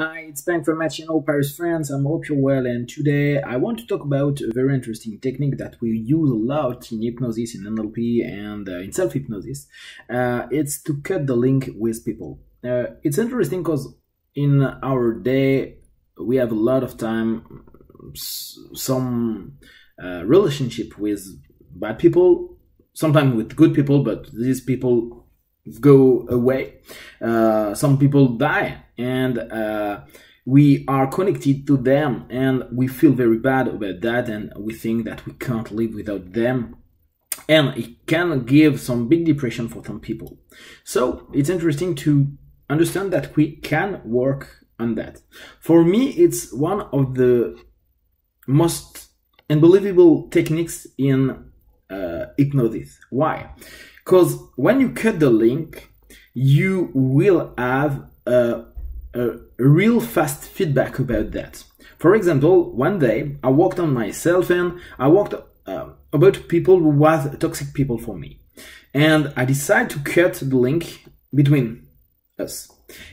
Hi, it's Pank from all Paris, France. I hope you're well, and today I want to talk about a very interesting technique that we use a lot in hypnosis, in NLP, and uh, in self hypnosis. Uh, it's to cut the link with people. Uh, it's interesting because in our day we have a lot of time, some uh, relationship with bad people, sometimes with good people, but these people go away. Uh, some people die, and uh, we are connected to them, and we feel very bad about that, and we think that we can't live without them. And it can give some big depression for some people. So it's interesting to understand that we can work on that. For me, it's one of the most unbelievable techniques in uh, hypnosis. Why? Because when you cut the link, you will have a, a real fast feedback about that. For example, one day I worked on myself and I worked uh, about people who was toxic people for me. And I decided to cut the link between us.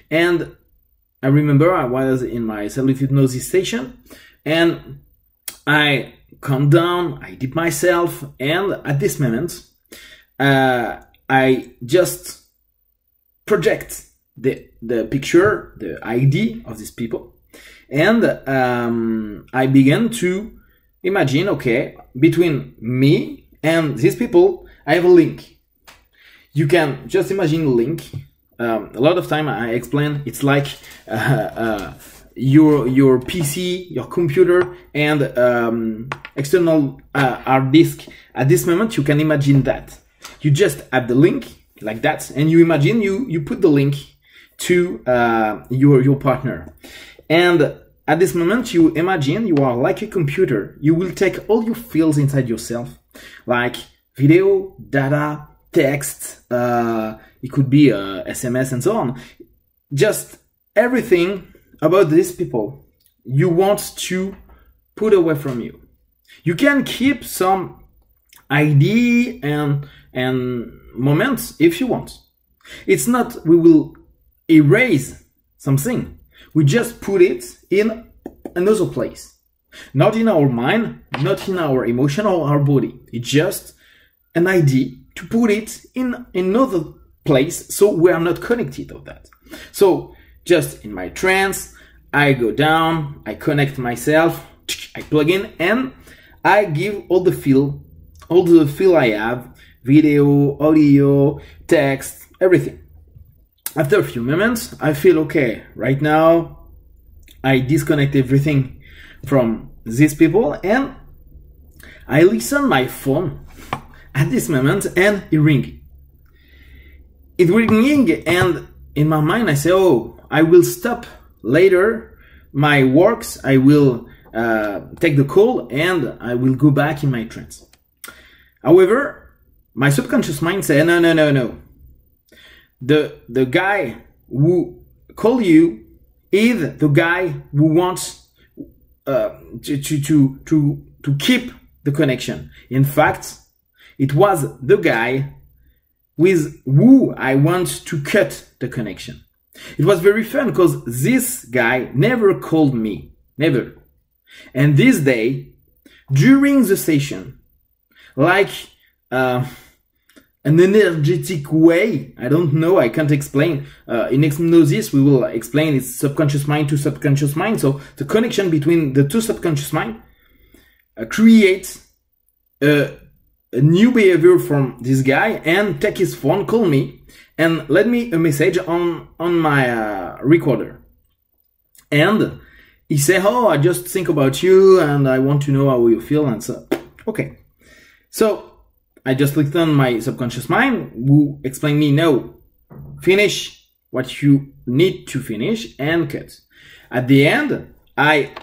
And I remember I was in my self-hypnosis station and I calmed down, I did myself, and at this moment, uh, I just project the the picture, the ID of these people, and um, I began to imagine, okay, between me and these people, I have a link. You can just imagine link. Um, a lot of time I explain it's like uh, uh, your your PC, your computer, and um, external uh, hard disk. At this moment, you can imagine that you just add the link like that and you imagine you you put the link to uh, your your partner. And at this moment you imagine you are like a computer. You will take all your fields inside yourself like video data text uh, it could be uh, sms and so on. Just everything about these people you want to put away from you. You can keep some ID and and moments if you want. It's not we will erase something. We just put it in another place. Not in our mind, not in our emotion or our body. It's just an idea to put it in another place so we are not connected of that. So just in my trance, I go down, I connect myself, I plug in and I give all the feel all the feel I have, video, audio, text, everything. After a few moments, I feel okay. Right now, I disconnect everything from these people and I listen my phone at this moment and it ring. It ringing and in my mind I say, oh, I will stop later my works. I will uh, take the call and I will go back in my trance. However, my subconscious mind said, no, no, no, no. The, the guy who call you is the guy who wants uh, to, to, to, to, to keep the connection. In fact, it was the guy with who I want to cut the connection. It was very fun because this guy never called me. Never. And this day, during the session, like uh, an energetic way. I don't know. I can't explain. Uh, in hypnosis, we will explain it's subconscious mind to subconscious mind. So the connection between the two subconscious mind uh, creates a, a, new behavior from this guy and take his phone, call me, and let me a message on on my uh, recorder. And he say, "Oh, I just think about you, and I want to know how you feel." And so, okay. So I just clicked on my subconscious mind who explained me, no, finish what you need to finish and cut. At the end, I,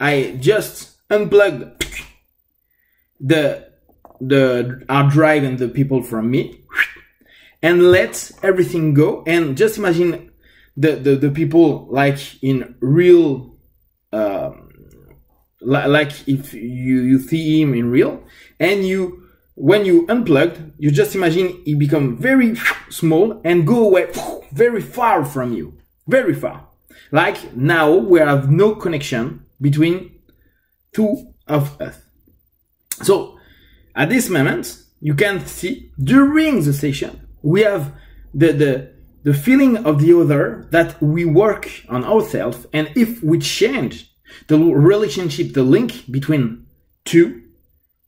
I just unplugged the, the hard drive and the people from me and let everything go. And just imagine the, the, the people like in real, um, like if you, you see him in real and you when you unplugged you just imagine it become very small and go away very far from you very far Like now we have no connection between two of us. So at this moment, you can see during the session, we have the, the, the feeling of the other that we work on ourselves. And if we change the relationship, the link between two,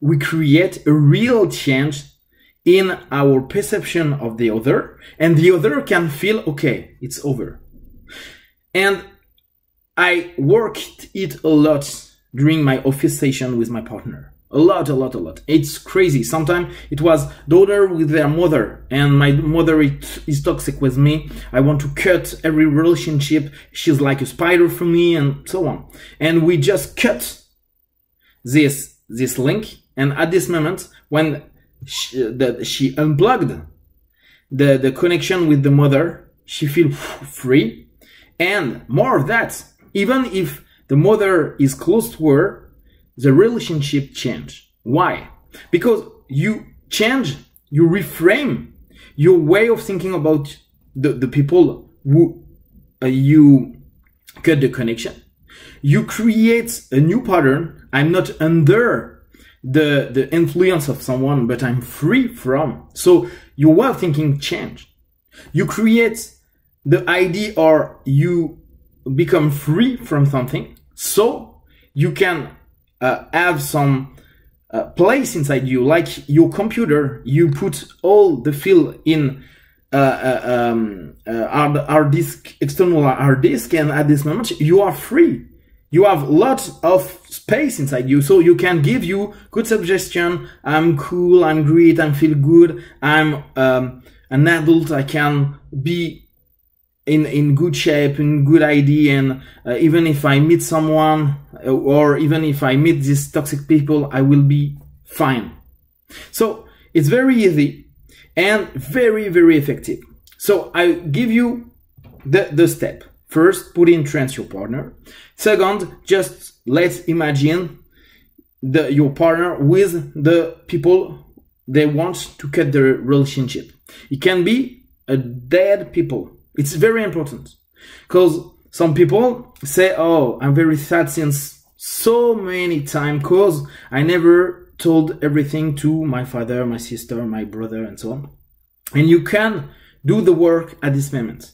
we create a real change in our perception of the other and the other can feel, okay, it's over. And I worked it a lot during my office session with my partner. A lot, a lot, a lot. It's crazy. Sometimes it was daughter with their mother, and my mother is toxic with me. I want to cut every relationship. She's like a spider for me, and so on. And we just cut this this link. And at this moment, when she, that she unplugged the the connection with the mother, she feel free. And more of that, even if the mother is close to her, the relationship change. Why? Because you change, you reframe your way of thinking about the, the people who uh, you cut the connection. You create a new pattern. I'm not under the, the influence of someone, but I'm free from. So your way of thinking change. You create the idea or you become free from something. So you can uh, have some uh, place inside you, like your computer. You put all the file in uh, uh um, uh, hard, hard disk, external hard disk, and at this moment you are free. You have lots of space inside you, so you can give you good suggestion. I'm cool. I'm great. I feel good. I'm um, an adult. I can be in in good shape, in good idea, and uh, even if I meet someone uh, or even if I meet these toxic people, I will be fine. So it's very easy and very very effective. So I give you the the step. First, put in trance your partner. Second, just let's imagine the your partner with the people they want to cut their relationship. It can be a dead people it's very important because some people say, "Oh, I'm very sad since so many time because I never told everything to my father, my sister, my brother, and so on." And you can do the work at this moment,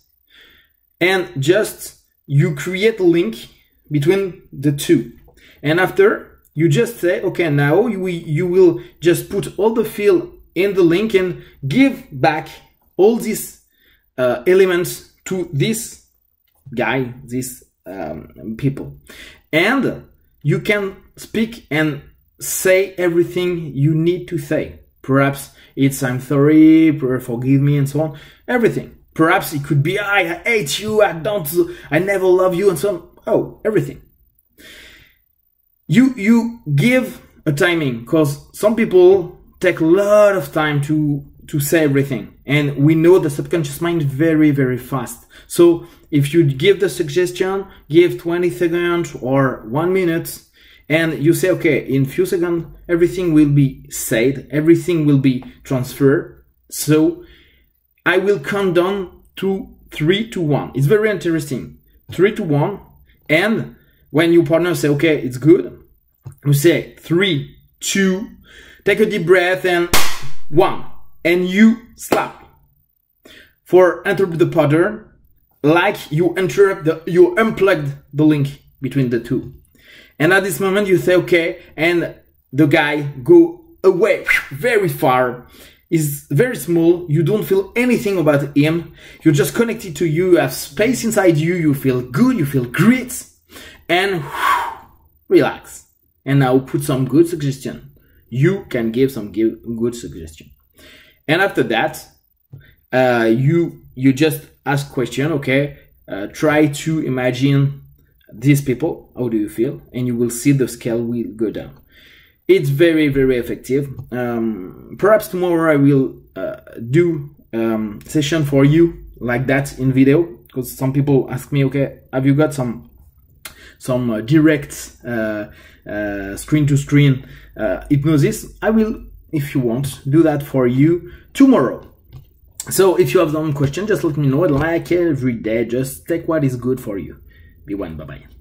and just you create a link between the two, and after you just say, "Okay, now you you will just put all the fill in the link and give back all these uh, elements to this guy, these um, people. And you can speak and say everything you need to say. Perhaps it's I'm sorry, forgive me, and so on. Everything. Perhaps it could be I I hate you, I don't, I never love you, and so on. Oh, everything. You you give a timing because some people take a lot of time to to say everything. And we know the subconscious mind very, very fast. So if you give the suggestion, give 20 seconds or one minute, and you say, okay, in few seconds, everything will be said, everything will be transferred. So I will count down to three to one. It's very interesting. Three to one. And when your partner say, okay, it's good, you say three, two, take a deep breath and one and you slap for interrupt the pattern like you interrupt the you unplugged the link between the two and at this moment you say okay and the guy go away very far is very small. You don't feel anything about him. You're just connected to you. You have space inside you. You feel good. You feel great. And relax. And now put some good suggestion. You can give some give good suggestion. And after that uh, you you just ask question okay? Uh, try to imagine these people. How do you feel? And you will see the scale will go down it's very very effective um, perhaps tomorrow i will uh, do um, session for you like that in video because some people ask me okay have you got some some uh, direct uh, screen to screen hypnosis i will if you want, do that for you tomorrow. So if you have some question, just let me know. Like every day, just take what is good for you. Be one. Bye bye.